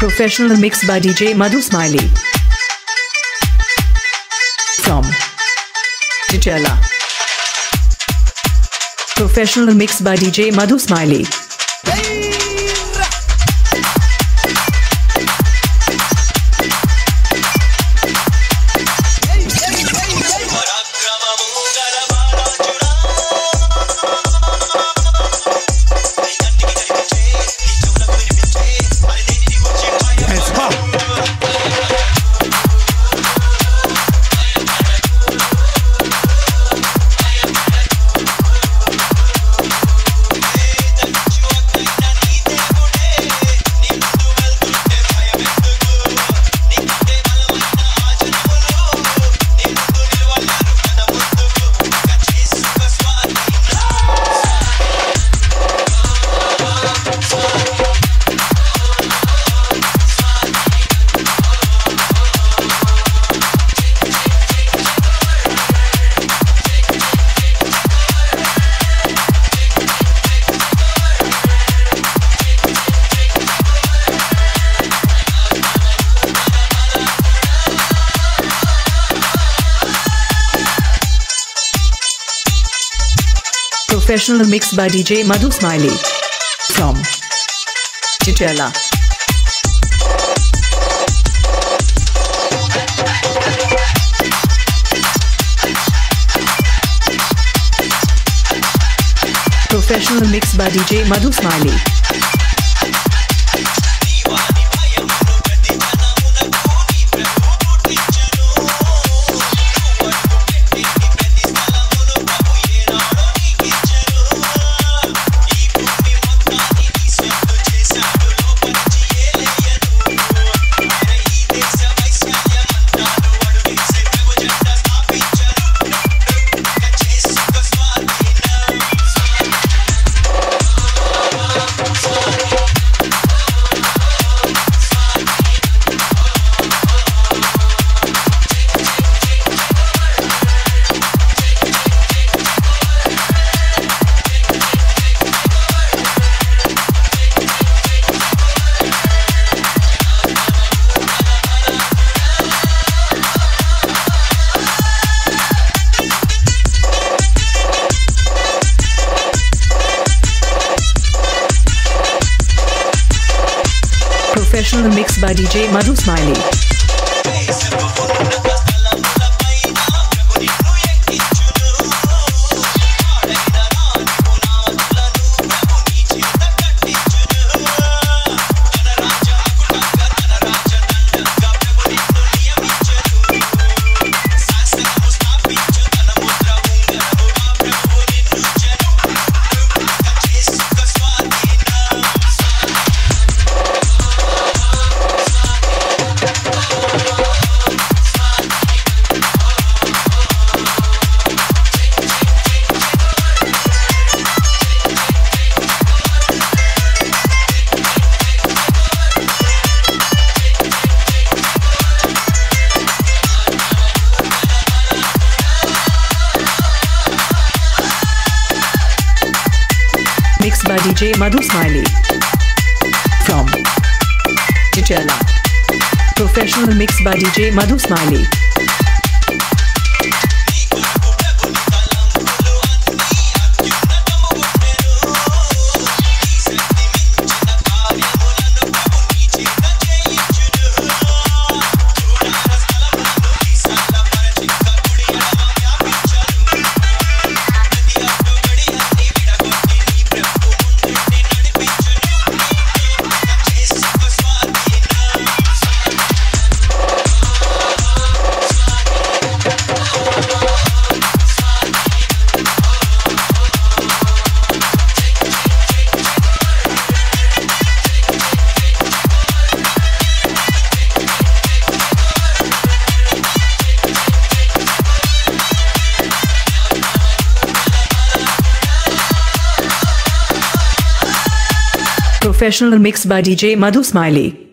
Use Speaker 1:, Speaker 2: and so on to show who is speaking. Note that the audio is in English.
Speaker 1: Professional mix by DJ Madhu Smiley. From Titella. Professional mix by DJ Madhu Smiley. Professional mix by DJ Madhu Smiley. From Chitella. Professional mix by DJ Madhu Smiley. Professional mix by DJ Madhu Smiley. DJ Madhu Smiley. From Titella. Professional mix by DJ Madhu Smiley. Professional mix by DJ Madhu Smiley.